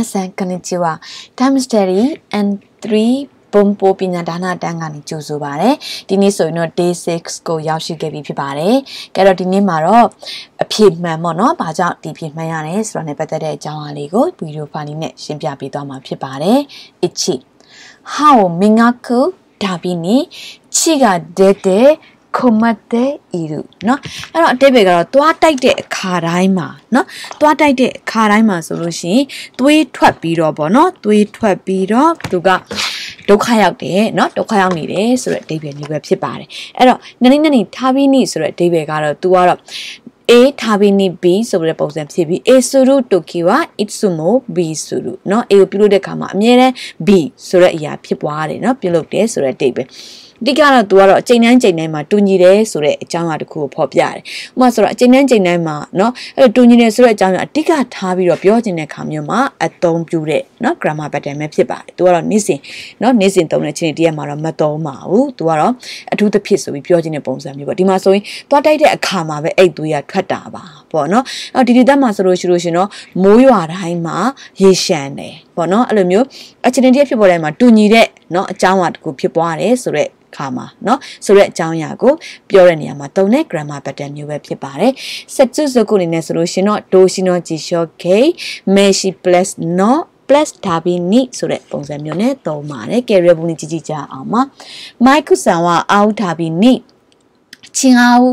နာဆန်ကနချီဝါဒါမစတရီ N3 ဘွန်ပိုပညာဒါနတန်းကနေကြိုဆိုပါရယ်ဒီနေ့ဆိုရင်တော့ day 6ကိုရောက်ရှိခဲ့ပြီဖြစ်ပါတယ်ကဲတော့ဒီနေ့မှာတော့အဖြေမှန်ပေါ့နော်ဘာကြောင့်ဒီဖြေမှန်ရတယ်ဆိုတာနဲ့ပတ်သက်တဲ့အကြောင်းအရာလေးကိုဗီဒီယိုဖိုင်လေးနဲ့ရှင်းပြပေးသွားမှာဖြစ်ပါတယ် ichi how mingaku ဒါပြီးနေ chi က dete ခုမတ်တဲ့အီရုเนาะအဲ့တော့အတိတ်ပဲကတော့သွားတိုက်တဲ့အခါတိုင်းမှာเนาะသွားတိုက်တဲ့အခါတိုင်းမှာဆိုလို့ရှိရင်သွေးထွက်ပြီးတော့ဗောနော်သွေးထွက်ပြီးတော့သူကဒုက္ခရောက်တယ်เนาะဒုက္ခရောက်နေတယ်ဆိုတဲ့အဓိပ္ပာယ်မျိုးပဲဖြစ်ပါတယ်အဲ့တော့နနိနနိထားပြီးနိဆိုတဲ့အဓိပ္ပာယ်ကတော့ तू ကတော့ A ထားပြီးနိ B ဆိုတဲ့ပုံစံဖြစ်ပြီး A ဆိုရုတိုကီဝါ itsumo B ဆိုရုเนาะ A ကိုပြုလုပ်တဲ့အခါမှာအမြဲတမ်း B ဆိုတဲ့အရာဖြစ်ပွားတယ်เนาะပြုလုပ်တယ်ဆိုတဲ့အဓိပ္ပာယ် အတိကတော့သူကတော့အချိန်တိုင်းချိန်တိုင်းမှာတူညီတယ်ဆိုတဲ့အကြောင်းအရာတစ်ခုကိုဖော်ပြတယ်ဥပမာဆိုတော့အချိန်တိုင်းချိန်တိုင်းမှာเนาะအဲ့တူညီတယ်ဆိုတဲ့အကြောင်းအရာအတိကထားပြီးတော့ပြောချင်တဲ့ခါမျိုးမှာအသုံးပြုတဲ့เนาะ grammar pattern ပဲဖြစ်ပါတယ်သူကတော့နေ့စဉ်เนาะနေ့စဉ်သုံးတဲ့ချိန်တည်းရက်မှာတော့မသုံးပါဘူးသူကတော့အထူးသဖြင့်ဆိုပြီးပြောချင်တဲ့ပုံစံမျိုးပေါ့ဒီမှာဆိုရင်သွားတိုက်တဲ့အခါမှာပဲအဲ့သွေးရထွက်တာပါပေါ့เนาะအဲ့ဒီဒီတက်မှာဆိုလို့ရှိလို့ရှင်เนาะမိုးရွာတိုင်းမှာရေရှမ်းတယ်ပေါ့เนาะအဲ့လိုမျိုးအချိန်တည်းဖြစ်ပေါ်တိုင်းမှာတူညီတဲ့เนาะအကြောင်းအရာတစ်ခုဖြစ်ပွားတယ်ဆိုတော့ခါမှာเนาะဆိုတဲ့အကြောင်းအရာကိုပြောတဲ့နေရာမှာသုံးတဲ့ grammar pattern မျိုးပဲဖြစ်ပါတယ်။ဆက်စုစုခုအနေနဲ့ဆိုလို့ရှင်တော့ဒိုရှိနော်ဂျီရှော့ k မေရှိ plus no plus ဒါဘီနိဆိုတဲ့ပုံစံမျိုးနဲ့သုံးပါတယ်။ကယ်ရီဘူးနိကြည့်ကြည့်ကြအောင်ပါ။မိုက်ကုဆန်ဝါအောက်ဒါဘီနိချင်းအောင်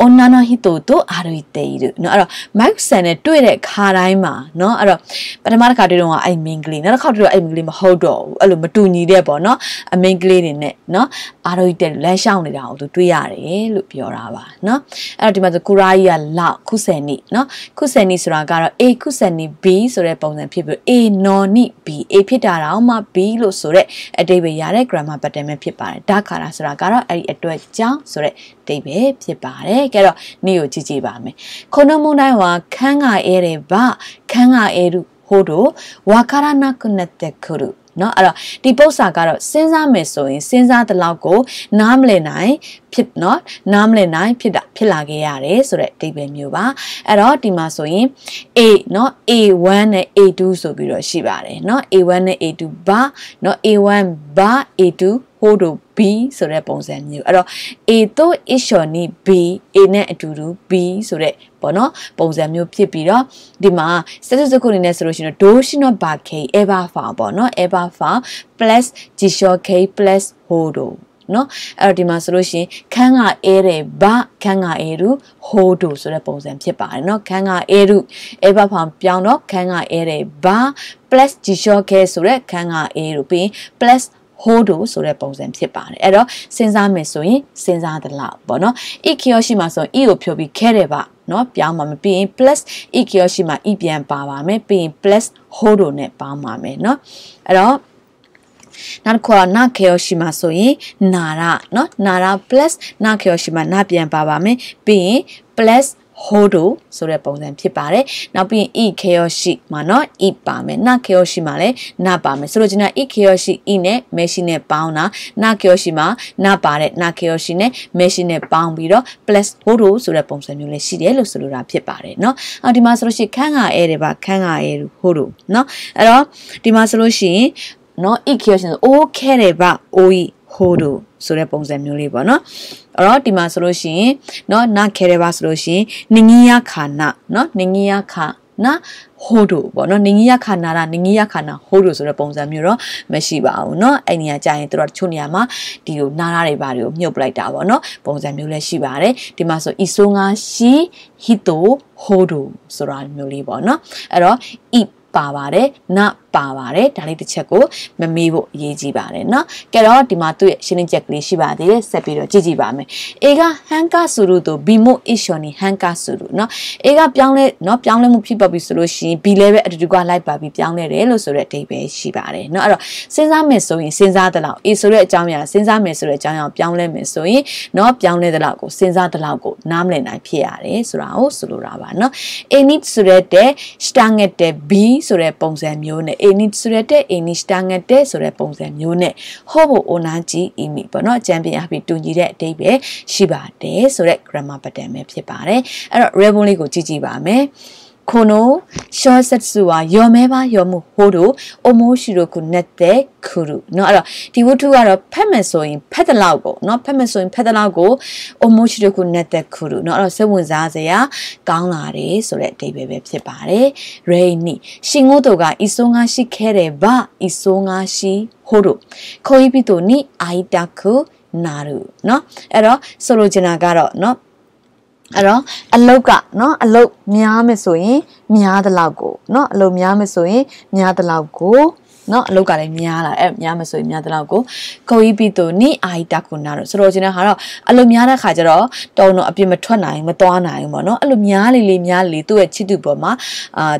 女の人と歩いているเนาะအဲ့တော့ Max ဆန်နဲ့တွေ့တဲ့ခါတိုင်းမှာเนาะအဲ့တော့ပထမတစ်ခါတွေ့တော့အဲ့ main ကလေးနောက်တစ်ခါတွေ့တော့အဲ့ main ကလေးမဟုတ်တော့ဘူးအဲ့လိုမတူညီတဲ့ပေါ့เนาะအ main ကလေးတွေနဲ့เนาะအာရုံတဲ့လမ်းရှောင်းနေတာကိုသူတွေ့ရတယ်လို့ပြောတာပါเนาะအဲ့တော့ဒီမှာဆိုကိုရာကြီးကလောက်ခုဆယ်နိเนาะခုဆယ်နိဆိုတာကတော့ A ခုဆယ်နိ B ဆိုတဲ့ပုံစံဖြစ်ပြီး A နော်နိ B A ဖြစ်တာတော့မှ B လို့ဆိုတဲ့အတိတ်ပဲရတဲ့ grammar pattern ပဲဖြစ်ပါတယ်ဒါခါတာဆိုတာကတော့အဲ့ဒီအတွက်ကြောင့်ဆိုတဲ့ တိတ်ပဲဖြစ်ပါတယ်ကဲတော့နေ့ကိုကြည့်ကြည့်ပါမယ်ခုံနမုန်တိုင်းဟာခန်းကအဲတယ်ဗခန်းကအဲရုဟိုတို့ဝါကာရနာကုနတက်ခုရုနော်အဲ့တော့ဒီပု္ပ္ပာကတော့စဉ်းစားမယ်ဆိုရင်စဉ်းစားတဲ့လောက်ကို နားမလည်နိုင်ဖြစ်နော်နားမလည်နိုင်ဖြစ်တာဖြစ်လာခဲ့ရတယ်ဆိုတဲ့အဓိပ္ပာယ်မျိုးပါအဲ့တော့ဒီမှာဆိုရင် A နော် A1 နဲ့ A2 ဆိုပြီးတော့ရှိပါတယ်နော် A1 နဲ့ A2 ဘာနော် A1 ဘာ A2 ဟိုတို့ B ဆိုတဲ့ပုံစံမျိုးအဲ့တော့ A တို့ issue နီ B A နဲ့အတူတူ B ဆိုတဲ့ပေါ့နော်ပုံစံမျိုးဖြစ်ပြီးတော့ဒီမှာ status ခုအနေနဲ့ဆိုလို့ရှိရင်ဒိုရှိနောဘာ K ever file ပေါ့နော် ever file plus g short k plus hold နော်အဲ့တော့ဒီမှာဆိုလို့ရှိရင်ခန်းကအဲတယ်ဘာခန်းကအဲရူဟိုဒိုဆိုတဲ့ပုံစံဖြစ်ပါတယ်နော်ခန်းကအဲရူအဲဘာဖောင်ပြောင်းတော့ခန်းကအဲတယ်ဘာ plus g short k ဆိုတဲ့ခန်းကအဲရူပြီး plus hold ဆိုတဲ့ပုံစံဖြစ်ပါတယ်အဲ့တော့စဉ်းစားမယ်ဆိုရင်စဉ်းစားသလောက်ပေါ့နော် e ခရရှိမှာဆိုရင် e ကိုဖြုတ်ပြီးခဲတယ်ပါနော်ပြောင်းပါမယ်ပြီးရင် plus e ခရရှိမှာ e ပြန်ပါပါမယ်ပြီးရင် plus hold နဲ့ပေါင်းပါမယ်နော်အဲ့တော့နောက်တစ်ခုကနာခေယောရှိမှာဆိုရင်နာရเนาะနာရ plus နာခေယောရှိမှာနာပြန်ပါပါမယ်ပြီးရင် plus hodo ဆိုတဲ့ပုံစံဖြစ်ပါတယ်။နောက်ပြီးရင် e keyoshi မှာเนาะ e ပါမယ်။နာ keyoshi မှာလည်းနာပါမယ်။ဆိုလိုချင်တာ e keyoshi e နဲ့ meshi နဲ့ပေါင်းတာနာ keyoshi မှာနာပါတဲ့နာ keyoshi နဲ့ meshi နဲ့ပေါင်းပြီးတော့ plus hodo ဆိုတဲ့ပုံစံမျိုးလေးရှိတယ်လို့ဆိုလိုတာဖြစ်ပါတယ်เนาะ။အော်ဒီမှာဆိုလို့ရှိရင်ခန်းကအဲတယ်ပါခန်းကအဲ hodo เนาะ။အဲ့တော့ဒီမှာဆိုလို့ရှိရင်เนาะ e keyoshi ဆို o ခဲတယ်ပါ o ဟိုဒိုဆိုတဲ့ပုံစံမျိုးလေးပေါ့နော်အဲ့တော့ဒီမှာဆိုလို့ရှိရင်เนาะနာခဲရပါဆိုလို့ရှိရင်နငီယခါနာเนาะနငီယခါနာဟိုဒိုပေါ့နော်နငီယခါနာတာနငီယခါနာဟိုဒိုဆိုတဲ့ပုံစံမျိုးတော့မရှိပါဘူးเนาะအဲ့နေရာကြာရင်တို့တချို့နေရာမှာဒီလိုနားရတွေပါတွေကိုမြုပ်ပလိုက်တာပေါ့နော်ပုံစံမျိုးလည်းရှိပါတယ်ဒီမှာဆိုအီဆိုငါရှိဟီတိုဟိုဒိုဆိုတာမျိုးလေးပေါ့နော်အဲ့တော့အီပါပါတယ်န ပါပါတယ်ဒါလေးတစ်ချက်ကိုမမေ့ဖို့အရေးကြီးပါတယ်เนาะကဲတော့ဒီမှာသူ့ရဲ့ရှင်းလင်းချက်ကလေးရှိပါသေးတယ်ဆက်ပြီးတော့ကြည့်ကြည့်ပါမယ် A ကဟန်ကာဆူရုတို့ B မို့ issue နီဟန်ကာဆူရုเนาะ A ကပြောင်းလဲเนาะပြောင်းလဲမှုဖြစ်ပေါ်ပြီဆိုလို့ရှိရင် B လည်းပဲအတူတူကလိုက်ပါပြီးပြောင်းလဲတယ်လို့ဆိုတဲ့အဓိပ္ပာယ်ရှိပါတယ်เนาะအဲ့တော့စဉ်းစားမယ်ဆိုရင်စဉ်းစားသလောက် A ဆိုတဲ့အကြောင်းအရာစဉ်းစားမယ်ဆိုတဲ့အကြောင်းအရာပြောင်းလဲမယ်ဆိုရင်เนาะပြောင်းလဲသလောက်ကိုစဉ်းစားသလောက်ကိုနားမလည်နိုင်ဖြစ်ရတယ်ဆိုတာကိုဆိုလိုတာပါเนาะ A need ဆိုတဲ့ stanget တဲ့ B ဆိုတဲ့ပုံစံမျိုးနဲ့ enich ဆိုတဲ့ enich tangate ဆိုတဲ့ပုံစံမျိုးနဲ့ hobo onaji imi ပေါ့နော် champion အဖြစ်တူညီတဲ့အတိတ်ပဲရှိပါတယ်ဆိုတဲ့ grammar pattern ပဲဖြစ်ပါတယ်အဲ့တော့ ribbon လေးကိုကြည့်ကြည့်ပါမယ်။ ခွန်နိုရှော့ဆက်ဆူဟာယော်မဲပါယော်မှုဟိုးတို့အိုမိုးရှိတို့ကုနဲ့တဲ့ခုရုเนาะအဲ့တော့ဒီဝတ္ထုကတော့ဖတ်မယ်ဆိုရင်ဖတ်တဲ့လောက်ပေါ့เนาะဖတ်မယ်ဆိုရင်ဖတ်တဲ့လောက်ကိုအိုမိုးရှိတို့ကုနဲ့တဲ့ခုရုเนาะအဲ့တော့စိတ်ဝင်စားစရာကောင်းလာတယ်ဆိုတဲ့အဓိပ္ပာယ်ပဲဖြစ်ပါတယ်ရိနီရှင်ငို့တို့ကအီဆိုငါရှိခဲ့တယ်ဗအီဆိုငါရှိဟိုးတို့ခိုးပြီးတို့နိအိုက်တာခုနာရုเนาะအဲ့တော့ဆိုလိုချင်တာကတော့เนาะ အဲ့တော့အလုတ်ကနော်အလုတ်များမယ်ဆိုရင်များတဲ့လောက်ကိုနော်အလုတ်များမယ်ဆိုရင်များတဲ့လောက်ကိုနော်အလုတ်ကလည်းများလာအဲ့များမယ်ဆိုရင်များတဲ့လောက်ကိုကိုဤပီတိုနိအာဟိတကုနာတော့ဆိုတော့ကျင်တာဟာတော့အလုတ်များတဲ့ခါကျတော့တုံတော့အပြစ်မထွက်နိုင်မသွားနိုင်ဘောနော်အဲ့လိုများလေလေများလေသူ့ရဲ့ချစ်သူပေါ်မှာအာ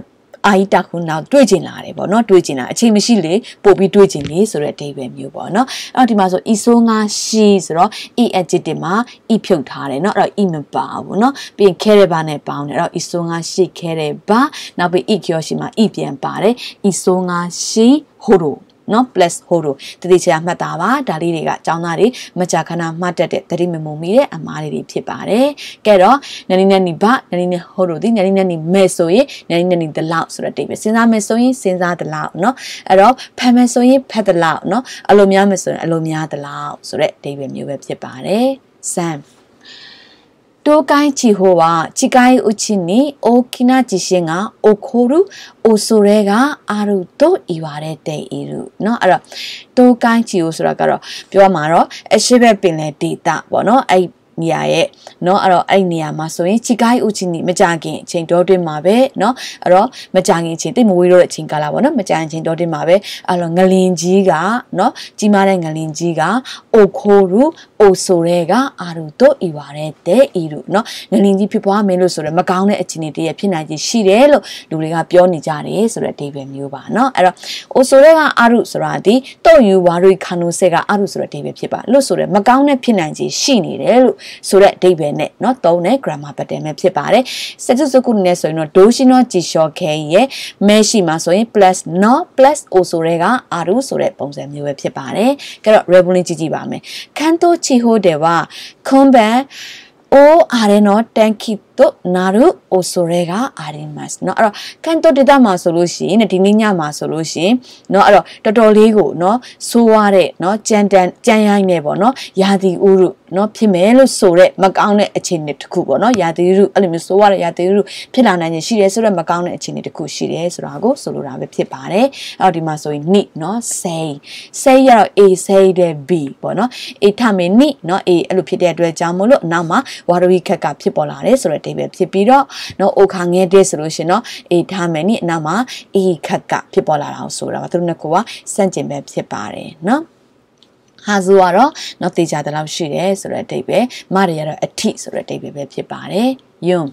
အာဟိတခုနောက်တွေ့ကျင်လာတယ်ပေါ့နော်တွေ့ကျင်လာအချိန်မရှိလေပို့ပြီးတွေ့ကျင်လေဆိုတဲ့အဓိပ္ပာယ်မျိုးပေါ့နော်အဲ့တော့ဒီမှာဆိုဤဆိုးငါရှိဆိုတော့ e adjective မှာ e ဖြုတ်ထားတယ်เนาะအဲ့တော့ e မပါဘူးเนาะပြီးရင်ခဲတဲ့ဘာနဲ့ပေါင်းတယ်အဲ့တော့ဤဆိုးငါရှိခဲတဲ့ဘာနောက်ပြီး e ကျော်ရှိမှာ e ပြန်ပါတယ်ဤဆိုးငါရှိဟိုတို့ နော် plus ဟိုတို့တတိချာမှတ်တာပါဒါလေးတွေကចောင်းသားတွေမကြာခဏမှတ်တတ်တဲ့တတိမမုံမိတဲ့အမားလေးတွေဖြစ်ပါတယ်ကဲတော့နနီနနီဘနနီနဟိုတို့ဒီနနီနနီမဲဆိုရင်နနီနနီဒလောက်ဆိုတဲ့တိတ်ပဲစဉ်းစားမယ်ဆိုရင်စဉ်းစားဒလောက်နော်အဲ့တော့ဖတ်မယ်ဆိုရင်ဖတ်ဒလောက်နော်အလိုများမယ်ဆိုရင်အလိုများဒလောက်ဆိုတဲ့တိတ်ပဲမျိုးပဲဖြစ်ပါတယ် Sam 東海地方は近いうちに大きな地震が起こる恐れがあると言われているเนาะအဲ့တော့東海地方ဆိုတာကတော့ပြောမှာတော့အရှိဘက်ပင်လယ်ဒေသပေါ့နော်အဲ့ နေရာရဲ့เนาะအဲ့တော့အဲ့နေရာမှာဆိုရင်ချီကိုင်းဦးချင်းနီမကြခင်အချိန်တော်တွင်းမှာပဲเนาะအဲ့တော့မကြခင်အချိန်တိတ်မဝေးတော့တဲ့အချိန်ကာလပေါ့เนาะမကြခင်အချိန်တော်တွင်းမှာပဲအဲ့တော့ငလင်ကြီးကเนาะကြီးမားတဲ့ငလင်ကြီးကအိုခိုရူအိုဆိုရဲကအာရူတို့ဤပါတဲ့တဲ့ဤရူเนาะငလင်ကြီးဖြစ်ပွားမယ်လို့ဆိုတော့မကောင်းတဲ့အခြေအနေတည်းဖြစ်နိုင်ခြင်းရှိတယ်လို့လူတွေကပြောနေကြတယ်ဆိုတဲ့အဓိပ္ပာယ်မျိုးပါเนาะအဲ့တော့အိုဆိုရဲကအာရူဆိုတာဒီတော့ယူဝါရီခါနိုဆဲကအာရူဆိုတဲ့အဓိပ္ပာယ်ဖြစ်ပါလို့ဆိုရဲမကောင်းတဲ့ဖြစ်နိုင်ခြင်းရှိနေတယ်လို့ ဆိုတဲ့အဓိပ္ပာယ်နဲ့เนาะသုံးတဲ့ grammar pattern ပဲဖြစ်ပါတယ်စက်စုစုခုနဲ့ဆိုရင်တော့ doshino jisho k ရဲ့မဲရှိမှာဆိုရင် plus no plus o ဆိုတဲ့က aru ဆိုတဲ့ပုံစံမျိုးပဲဖြစ်ပါတယ်ကြတော့ rebelling ကြည့်ကြည့်ပါမယ် kanto chiho de wa konban အိုအားရနော် တန်ကီတိုနာရုအိုဆိုရဲကအာရီမတ်เนาะအဲ့တော့ကန်တိုဒေတာမှာဆိုလို့ရှိရင်ဒီနေ့ညမှာဆိုလို့ရှိရင်เนาะအဲ့တော့တော်တော်လေးကိုเนาะဆိုးရတဲ့เนาะကြမ်းတမ်းကြမ်းရိုင်းနေပေါ့เนาะယာတီဥရုเนาะဖြစ်မယ်လို့ဆိုတဲ့မကောင်းတဲ့အခြေအနေတစ်ခုပေါ့เนาะယာတီဥရုအဲ့လိုမျိုးဆိုးရတဲ့ယာတီဥရုဖြစ်လာနိုင်ခြင်းရှိတယ်ဆိုတော့မကောင်းတဲ့အခြေအနေတစ်ခုရှိတယ်ဆိုတာကိုဆိုလိုတာပဲဖြစ်ပါတယ်အဲ့တော့ဒီမှာဆိုရင် ni เนาะ say say ရတော့ a say တဲ့ b ပေါ့เนาะ a ထမင်း ni เนาะ a အဲ့လိုဖြစ်တဲ့အတွက်ကြောင့်မို့လို့အနောက်မှာဝါရဝီခက်ကဖြစ်ပေါ်လာတယ်ဆိုတဲ့ အဓိပ္ပာယ်ဖြစ်ပြီးတော့နော်အိုခါငဲတဲ့ဆိုလို့ရှင်နော်အေးထားမယ်နိအနောက်မှာအေးခက်ကဖြစ်ပေါ်လာတာကိုဆိုတာပါသူတို့နှစ်ခုကစန့်ကျင်ပဲဖြစ်ပါတယ်နော်ဟာဇူကတော့နော်တေချာတလောက်ရှိတယ်ဆိုတဲ့အဓိပ္ပာယ်မရရတော့အထိဆိုတဲ့အဓိပ္ပာယ်ပဲဖြစ်ပါတယ်ယွန်း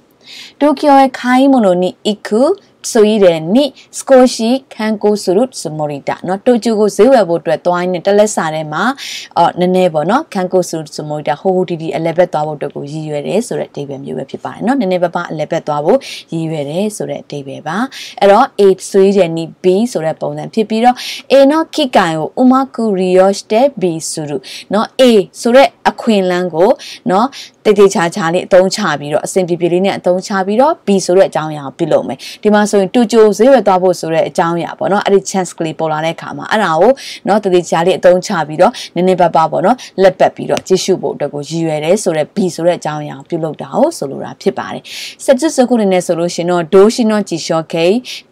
တိုကျိုရဲ့ခိုင်းမိုနိုနီအီကူ 소일의 미 스코시 칸고 수룻 스모리다 너 또주고 세외보 အတွက်သွားနေတက်လက်စာထဲမှာအော်နည်းနည်းပေါ့နော်ခန်ကိုစုစမိုတာဟိုဟိုတီတီအလဲဘက်သွားဖို့အတွက်ကိုရည်ရွယ်တယ်ဆိုတဲ့အဓိပ္ပာယ်မျိုးပဲဖြစ်ပါတယ်နော်နည်းနည်းပါးပါအလဲဘက်သွားဖို့ရည်ရွယ်တယ်ဆိုတဲ့အဓိပ္ပာယ်ပါအဲ့တော့ A ဆွေးတယ်နီ B ဆိုတဲ့ပုံစံဖြစ်ပြီးတော့ A နော်ခိကန်ကိုဥမကူရီယော့စ်တဲ့ B စုရုနော် A ဆိုတဲ့အခွင့်လန်းကိုနော်တိတ်တိတ်ချာချာလေးအသုံးချပြီးတော့အဆင်ပြေပြေလေးနဲ့အသုံးချပြီးတော့ B ဆိုတဲ့အကြောင်းအရာကိုပြုလုပ်မယ်ဒီမှာဆိုရင်တူကြိုဈေးဝယ်သွားဖို့ဆိုတဲ့အကြောင်းအရာပေါ့နော်အဲ့ဒီ chance ကလေးပေါ်လာတဲ့အခါမှာအဲ့ဒါကိုနော်တတိချာလေးအသုံးချပြီးတော့နည်းနည်းပါးပါပေါ့နော်လက်ပတ်ပြီးတော့ကြည့်ရှုဖို့အတွက်ကိုရည်ရွယ်တယ်ဆိုတဲ့ B ဆိုတဲ့အကြောင်းအရာကိုပြုလုပ်တာကိုဆိုလိုတာဖြစ်ပါတယ်စက်စစ်စခုနေနဲ့ဆိုလို့ရှင်တော့ဒိုးရှင်တော့ကြည်လျှော့ K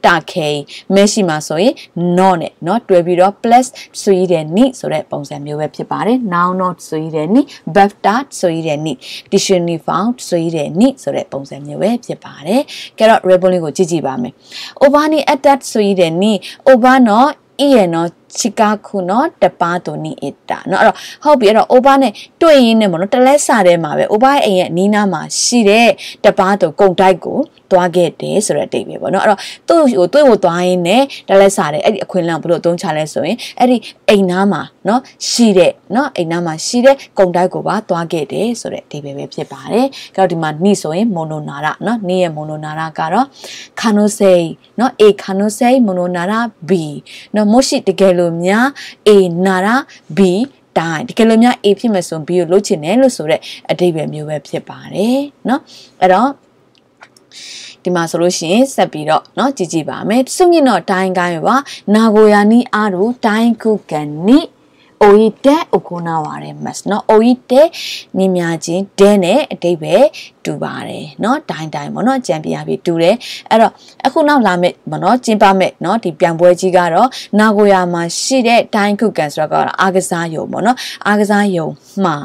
တာ K မဲရှိမှာဆိုရင် not နဲ့နော်တွဲပြီးတော့ plus ဆိုရတဲ့ ni ဆိုတဲ့ပုံစံမျိုးပဲဖြစ်ပါတယ် noun not ဆိုရတဲ့ ni verb start ဆိုရတဲ့ ni dictionary found ဆိုရတဲ့ ni ဆိုတဲ့ပုံစံမျိုးပဲဖြစ်ပါတယ်ကြတော့ rebelling ကိုကြည့်ကြည့်ပါမယ် over ni attack ဆိုရတဲ့ ni over နော် e ရနော် ချီကာခုနော်တပါတိုနီအစ်တာနော်အဲ့တော့ဟုတ်ပြီအဲ့တော့အိုဘာနဲ့တွေ့ရင်းနဲ့ပေါ့နော်တလဲစာထဲမှာပဲအိုဘာရဲ့အိမ်ရဲ့နီးနားမှာရှိတဲ့တပါတိုကုံတိုက်ကိုသွားခဲ့တယ်ဆိုတဲ့အတိတ်ပဲပေါ့နော်အဲ့တော့သူ့ကိုတွေ့ဖို့သွားရင်းနဲ့တလဲစာတယ်အဲ့ဒီအခွင့်အလမ်းဘလို့အသုံးချလဲဆိုရင်အဲ့ဒီအိမ်နားမှာနော်ရှိတဲ့နော်အိမ်နားမှာရှိတဲ့ကုံတိုက်ကိုပါသွားခဲ့တယ်ဆိုတဲ့အတိတ်ပဲပဲဖြစ်ပါတယ်ကြတော့ဒီမှာနီဆိုရင်မိုနိုနာရနော်နီရဲ့မိုနိုနာရကတော့ခါနိုဆေနော်အေခါနိုဆေမိုနိုနာရဘီနော်မိုရှိတကယ်လို့များ A နာရ B တိုင်းတကယ်လို့များ A ဖြစ်မယ်ဆိုရင် B ကိုလုတ်ချင်တယ်လို့ဆိုတော့အတိတ်ပဲမျိုးပဲဖြစ်ပါတယ်เนาะအဲ့တော့ဒီ ဒီမှာဆိုလို့ရှိရင်ဆက်ပြီးတော့เนาะကြည့်ကြည့်ပါမယ်စုငင်တော့တိုင်းကိုင်းပါနာဂိုယာနီအားတို့တိုင်းခုကန်နီ အိုဤတဲ့အခုနာဝါရဲမတ်နော်အိုဤတဲ့မြင်များချင်းဒဲနဲ့အတိတ်ပဲတူပါတယ်เนาะတိုင်းတိုင်းပေါ့เนาะကြံပြရပြီးတူတယ်အဲ့တော့အခုနောက်လာမယ့်ပေါ့เนาะကျင်းပမယ့်เนาะဒီပြိုင်ပွဲကြီးကတော့နာဂိုယာမှာရှိတဲ့တိုင်းခုကန်ဆိုတော့အားကစားယုံပေါ့เนาะအားကစားယုံမှာ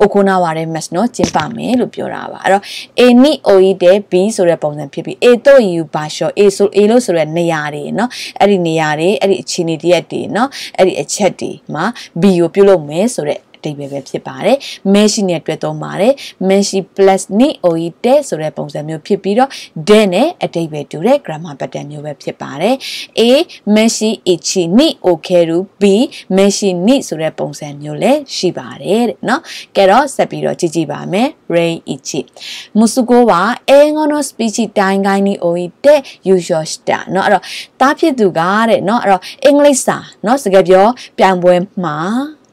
အိုခိုနာဝါရဲမတ်เนาะကျင်းပမယ်လို့ပြောတာပါအဲ့တော့ A နိအိုဤတဲ့ B ဆိုတဲ့ပုံစံဖြစ်ပြီး A တို့ U ဘာရှော A ဆို A လို့ဆိုတဲ့နေရာတွေเนาะအဲ့ဒီနေရာတွေအဲ့ဒီအခြေအနေတရက်တွေเนาะအဲ့ဒီအချက်တွေမှာ B b ကိုပြုလုပ်မယ်ဆိုတဲ့ အတိတ်ပဲပဲဖြစ်ပါတယ် meshi နဲ့တွဲသုံးပါတယ် meshi plus ni oite ဆိုတဲ့ပုံစံမျိုးဖြစ်ပြီးတော့ de နဲ့အတိတ်ပဲတူတဲ့ grammar pattern မျိုးပဲဖြစ်ပါတယ် a meshi ichi ni okeru b meshi ni ဆိုတဲ့ပုံစံမျိုးလည်းရှိပါတယ်တဲ့เนาะကဲတော့ဆက်ပြီးတော့ကြည့်ကြည့်ပါမယ် rei ichi musuko wa engo no speech တိုင်းကိုင်း ni oite usual sta เนาะအဲ့တော့တားဖြစ်သူကတဲ့เนาะအဲ့တော့အင်္ဂလိပ်စာเนาะစကားပြောပြိုင်ပွဲမှာ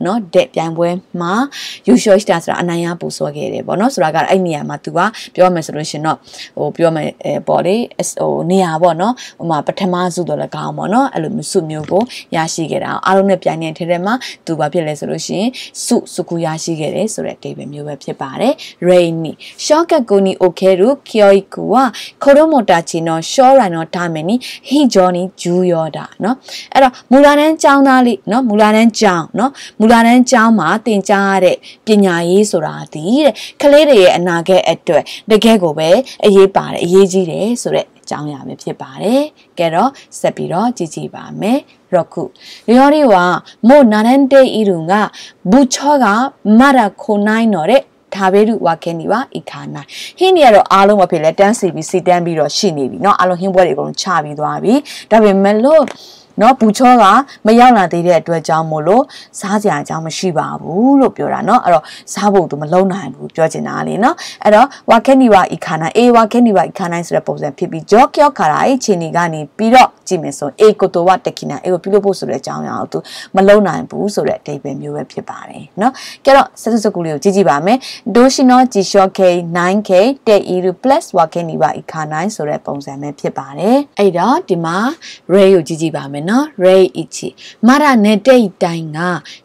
နော်တဲ့ပြိုင်ပွဲမှာ usual star ဆိုတာအနိုင်ရပူစောခဲ့တယ်ပေါ့နော်ဆိုတာကအဲ့နေရာမှာ तू ကပြောရမယ်ဆိုလို့ရှင်တော့ဟိုပြောမယ်အဲပေါ့လေဟိုနေရာပေါ့နော်ဟိုမှာပထမစုတော့လည်းကောင်းပေါ့နော်အဲ့လိုမျိုးစုမျိုးကိုရရှိခဲ့တာအားလုံးနဲ့ပြိုင်နေတဲ့ထဲထဲမှာ तू ဘာဖြစ်လဲဆိုလို့ရှင်စုစုကူရရှိခဲ့တယ်ဆိုတဲ့အတိတ်ပဲမျိုးပဲဖြစ်ပါတယ် rainy shortcut ကိုနီ okay ရ kyoiku wa koromota chino shorai no tameni hi joni juyoda เนาะအဲ့တော့မူလာတန်းចောင်းသားလေးเนาะမူလာတန်းចောင်းเนาะမူ လာတန်းကျောင်းမှာသင်ကြားရတဲ့ပညာရေးဆိုတာဒီတဲ့ကလေးတွေရဲ့အနာဂတ်အတွက်တကယ်ကိုပဲအရေးပါတယ်အရေးကြီးတယ်ဆိုတဲ့အကြောင်းအရာပဲဖြစ်ပါတယ်။ကဲတော့ဆက်ပြီးတော့ကြည့်ကြည့်ပါမယ်။ရောခုလျော်ရီဝမို့နာရန်တေအီရုံကဘူချောကမရခိုနိုင်တော့တဲ့ဒါဘေရုဝါခဲနေပါဤခါနိုင်ဟင်းနေရတော့အားလုံးမဖြစ်လဲတန်းစီပြီးစီတန်းပြီးတော့ရှိနေပြီเนาะအားလုံးဟင်းပွဲတွေအကုန်ချပြီးသွားပြီဒါပေမဲ့လို့ နော်ဘူချောကမရောက်လာသေးတဲ့အတွက်ကြောင့်မို့လို့စားစရာအကြောင်းမရှိပါဘူးလို့ပြောတာနော်အဲ့တော့စားဖို့သူမလုံးနိုင်ဘူးပြောချင်တာလေနော်အဲ့တော့ဝါခဲနီဝါဤခါနိုင်အေဝါခဲနီဝါဤခါနိုင်ဆိုတဲ့ပုံစံဖြစ်ပြီးဂျော့ကျော့ခါရာအချင်းနေကနေပြီးတော့ကြည့်မယ်ဆိုအေကိုတိုဝတကိနာအေကိုပြုလုပ်ဖို့ဆိုတဲ့အကြောင်းအရာကိုသူမလုံးနိုင်ဘူးဆိုတဲ့အဓိပ္ပာယ်မျိုးပဲဖြစ်ပါတယ်နော်ကြတော့စစုစကူလေးကိုကြည့်ကြည့်ပါမယ်ဒိုရှိနောဂျီရှော့ K 9K တဲ့အီရူ plus ဝါခဲနီဝါဤခါနိုင်ဆိုတဲ့ပုံစံပဲဖြစ်ပါတယ်အဲ့တော့ဒီမှာ ray ကိုကြည့်ကြည့်ပါမယ်နော် ray ichi မာရနေတဲ့တိုင်းက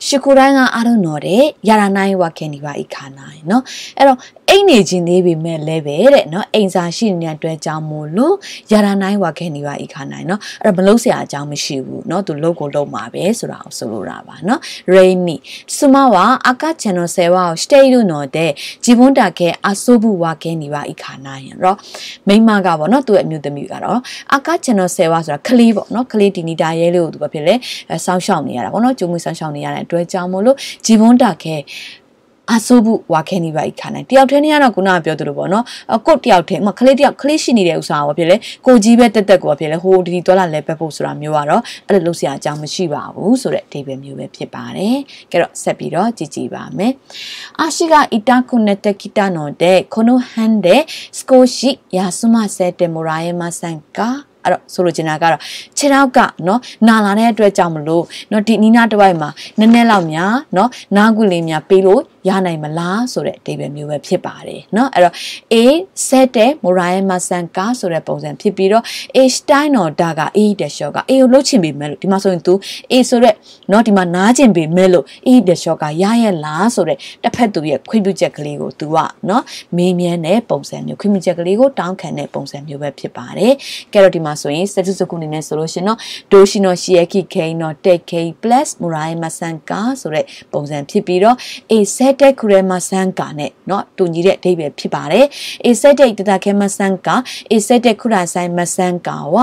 ရှီကူတိုင်းကအားလုံးတော့တဲ့ရရနိုင်ဝါခဲနီဝါဤခါနိုင်နော်အဲ့တော့အိမ်နေခြင်းသေးပေမဲ့လည်းပဲတဲ့နော်အိမ်စာရှိနေတဲ့အတွက်ကြောင့်မို့လို့ရရနိုင်ဝါခဲနေပါဤခါနိုင်နော်အဲ့တော့မလုပ်စရာအကြောင်းမရှိဘူးနော်သူလုပ်ကိုလုပ်မှာပဲဆိုတာကိုဆိုလိုတာပါနော် rainy စမဝါအကချန်နယ်ဆယ်ဝါကို stay လို့နော်တဲ့ဂျီဘွန်တာခဲအဆိုးဘူးဝါခဲနေပါဤခါနိုင်ရောမိမကပေါ့နော်သူ့ရဲ့အမျိုးသမီးကတော့အကချန်နယ်ဆယ်ဝါဆိုတာကလေးပေါ့နော်ကလေးဒီနီတာရဲလေးကိုသူဘာဖြစ်လဲစောင်းရှောက်နေရတာပေါ့နော်ကျုံမွေးစောင်းရှောက်နေရတဲ့အတွက်ကြောင့်မို့လို့ဂျီဘွန်တာခဲအဆိုးဘူးဝါခဲနေပါဤခါနိုင်တယောက်တည်းနေရတော့ခုနကပြောသလိုပေါ့နော်ကိုတယောက်တည်းမခလေးတယောက်ခလေးရှိနေတဲ့ဥစ္စာဘာဖြစ်လဲကိုကြီးပဲတက်တက်ကိုဘာဖြစ်လဲဟိုဒီသွားလာလဲပက်ဖို့ဆိုတာမျိုးကတော့အဲ့လိုလုပ်စရာအကြောင်းမရှိပါဘူးဆိုတဲ့အဓိပ္ပာယ်မျိုးပဲဖြစ်ပါတယ်ကဲတော့ဆက်ပြီးတော့ကြည့်ကြည့်ပါမယ်အာရှိကအီတာခုနတက်ကီတာနော်တဲ့ခနိုဟန်တဲ့စကိုရှိယာဆုမဆဲတေမိုရာယေမဆန်ကာ အဲ့တော့ဆိုလိုချင်တာကတော့ခြေထောက်ကနော်နာလာတဲ့အတွက်ကြောင့်မလို့နော်ဒီနီနာတစ်ဝိုက်မှာနည်းနည်းလောက်များနော်နားကုလေးများပေးလို့ ရနိုင်မလားဆိုတဲ့အဓိပ္ပာယ်မျိုးပဲဖြစ်ပါတယ်เนาะအဲ့တော့ A set တဲ့ Morae Masan ကဆိုတဲ့ပုံစံဖြစ်ပြီးတော့ A Stein တော့ဒါက A တဲ့ shot က A ကိုလှုပ်ချင်ပေမဲ့လို့ဒီမှာဆိုရင် तू A ဆိုတဲ့เนาะဒီမှာနားချင်ပေမဲ့လို့ A တဲ့ shot ကရရဲ့လားဆိုတဲ့တစ်ဖက်သူရဲ့ခွင့်ပြုချက်ကလေးကို तू ကเนาะမေးမြန်းတဲ့ပုံစံမျိုးခွင့်ပြုချက်ကလေးကိုတောင်းခံတဲ့ပုံစံမျိုးပဲဖြစ်ပါတယ်ကဲတော့ဒီမှာဆိုရင် status ကုနေနဲ့ဆိုလို့ရှင်เนาะ Doshino Shieki K เนาะ Tek K plus Morae Masan ကဆိုတဲ့ပုံစံဖြစ်ပြီးတော့ A set တဲ့ခုရဲမဆန်ကာနဲ့เนาะတူညီတဲ့အဓိပ္ပာယ်ဖြစ်ပါတယ်။ A set တဲ့တတခဲမဆန်ကာ A set တဲ့ခုရဆိုင်မဆန်ကာဝ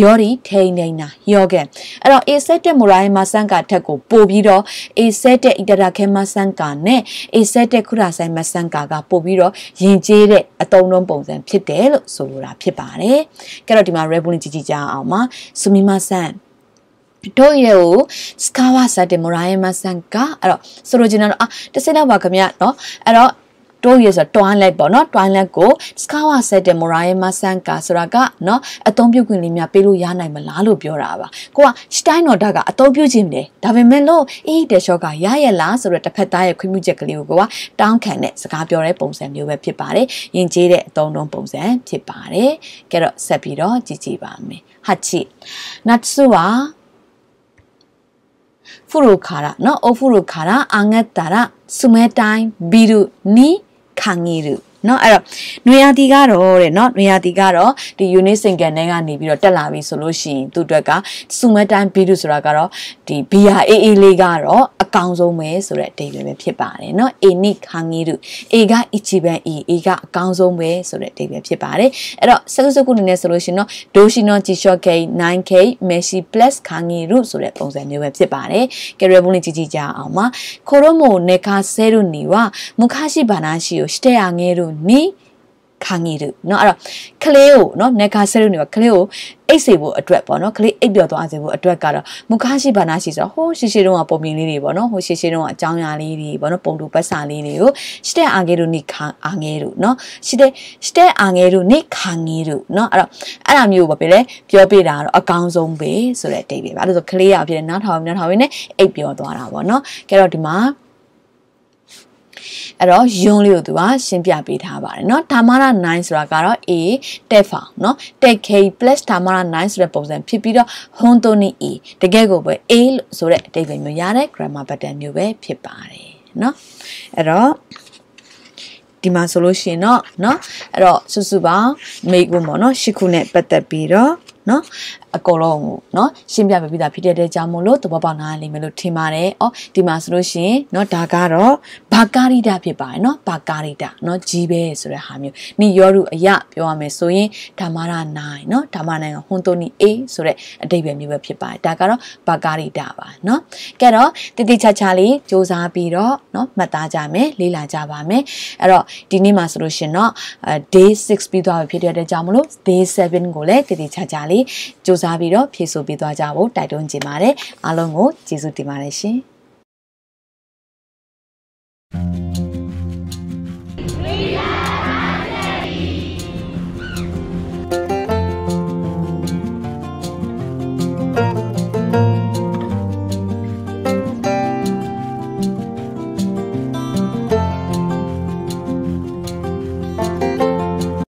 ယောရီထိန်နေတာယောဂန်အဲ့တော့ A set တဲ့မူရိုင်းမဆန်ကာထက်ကိုပို့ပြီးတော့ A set တဲ့တတခဲမဆန်ကာနဲ့ A set တဲ့ခုရဆိုင်မဆန်ကာကပို့ပြီးတော့ယဉ်ကျေးတဲ့အတုံးလုံးပုံစံဖြစ်တယ်လို့ဆိုလိုတာဖြစ်ပါတယ်။ကြတော့ဒီမှာ rebel ကြီးကြီးကြအောင်ပါ။ဆူမီမဆန် တို့ရဲကိုစကာဝါစတဲ့မိုရိုင်းမဆန်ကအဲ့တော့ဆိုလိုချင်တာတော့အာတစ်စက်တော့ပါခင်ဗျာနော်အဲ့တော့တိုးရဆိုတွိုင်းလက်ပေါ့နော်တွိုင်းလက်ကိုစကာဝါဆက်တဲ့မိုရာယေမဆန်ကာဆိုတာကနော်အသုံးပြုခွင့်လေးများပေးလို့ရနိုင်မလားလို့ပြောတာပါကိုကစတိုင်းနော်ဒါကအသုံးပြုခြင်းတယ်ဒါပေမဲ့လို့အေးတဲ့ရှော့ကရရလားဆိုတော့တစ်ဖက်သားရဲ့ခွင့်ပြုချက်ကလေးကိုကတောင်းခံတဲ့စကားပြောတဲ့ပုံစံမျိုးပဲဖြစ်ပါတယ်ယဉ်ကျေးတဲ့အသုံးလုံးပုံစံဖြစ်ပါတယ်ကဲတော့ဆက်ပြီးတော့ကြည့်ကြည့်ပါမယ်ဟာချီနတ်ဆူဝါ ဖူရိုခါရာနော်အိုဖူရိုခါရာအာငတ်တာရာစုမဲတိုင်းဘီရူနီခန်းငီရူ เนาะအဲ့တော့နွေရာသီကတော့တဲ့เนาะနွေရာသီကတော့ဒီ unit single နဲ့ကနေပြီးတော့တက်လာပြီဆိုလို့ရှိရင်သူ့အတွက်ကစုမဲတိုင်းဘီဒုဆိုတာကတော့ဒီ BRAA လေးကတော့အကောင်ဆုံးပဲဆိုတဲ့အဓိပ္ပာယ်ပဲဖြစ်ပါတယ်เนาะ A နိခန်းကြီးတို့ A က ichiban E A ကအကောင်ဆုံးပဲဆိုတဲ့အဓိပ္ပာယ်ဖြစ်ပါတယ်အဲ့တော့စကုစကုနေနဲ့ဆိုလို့ရှိရင်เนาะ doshino jishok k 9k meshi plus ခန်းကြီးတို့ဆိုတဲ့ပုံစံမျိုးပဲဖြစ်ပါတယ်ကယ်ရဘုန်လေးကြည့်ကြည့်ကြအောင်ပါခိုရိုမိုနေခါဆဲတို့နီဝမုခရှိဘာနာရှိကိုရှတဲ့အငဲတို့ နီခန်းကြီးတို့เนาะအဲ့တော့ကလေးကိုเนาะနေခါဆဲတို့နီကကလေးကိုအိတ်စေဖို့အတွက်ပေါ့နော်ကလေးအိတ်ပြော်သွားစေဖို့အတွက်ကတော့မုခရှိဘာနာရှိဆိုတော့ဟိုးရှိရှိတုန်းကပုံမြင်လေးတွေပေါ့နော်ဟိုရှိရှိတုန်းကအကြောင်းအရာလေးတွေပေါ့နော်ပုံတူပတ်စာလေးတွေကိုရှတဲ့အာငယ်တို့နိခါအာငယ်တို့နော်ရှတဲ့ရှတဲ့အာငယ်တို့နိခါငယ်တို့နော်အဲ့တော့အဲ့ဒါမျိုးပေါ့ပဲလေပြောပြတာတော့အကောင်းဆုံးပဲဆိုတဲ့အတိတ်ပဲအဲ့ဒါဆိုကလေးရဖြစ်တဲ့နားထောင်နားထောင်ရင်းနဲ့အိတ်ပြော်သွားတာပေါ့နော်ကဲတော့ဒီမှာ အဲ့တော့ယွန်းလေးကိုသူကရှင်းပြပေးထားပါတယ်เนาะဓမ္မရ9ဆိုတာကတော့ A တက်ဖောင်เนาะတက် K+ ဓမ္မရ9ဆိုတဲ့ပုံစံဖြစ်ပြီးတော့ဟွန်တိုနီ E တကယ်ကိုပဲ A လို့ဆိုတဲ့အဓိပ္ပာယ်မျိုးရတဲ့ grammar pattern မျိုးပဲဖြစ်ပါတယ်เนาะအဲ့တော့ဒီမှာဆိုလို့ရှိရင်တော့เนาะအဲ့တော့စုစုပေါင်းမိတ်ကိုပေါ့เนาะရှစ်ခုနဲ့ပတ်သက်ပြီးတော့ နော်အကုန်လုံးကိုနော်ရှင်းပြပေးပြီးသားဖြစ်တဲ့တဲ့ကြောင့်မို့လို့သဘောပေါက်နားလိမ့်မယ်လို့ထင်ပါတယ်။အော်ဒီမှာဆိုလို့ရှိရင်နော်ဒါကတော့ဘာကာရိတာဖြစ်ပါတယ်နော်ဘာကာရိတာနော်ကြီးပဲဆိုတဲ့ဟာမျိုးနိယောရုအယပြောရမယ်ဆိုရင်ဓမ္မရနိုင်နော်ဓမ္မနိုင်ကဟွန်တိုနီအေဆိုတဲ့အတိတ်ပဲမျိုးပဲဖြစ်ပါတယ်။ဒါကတော့ဘာကာရိတာပါနော်။ကဲတော့တိတိချာချာလေးစူးစမ်းပြီးတော့နော်မှတ်သားကြမယ်လေ့လာကြပါမယ်။အဲ့တော့ဒီနေ့မှာဆိုလို့ရှိရင်တော့ day 6ပြီးသွားပြီဖြစ်တဲ့တဲ့ကြောင့်မို့လို့ day 7ကိုလည်းတိတိချာချာလေးစူးစမ်းပြီးတော့ဖြည့်ဆို့ပေးသွားကြဖို့တိုက်တွန်းချင်ပါတယ်အားလုံးကိုကျေးဇူးတင်ပါတယ်ရှင်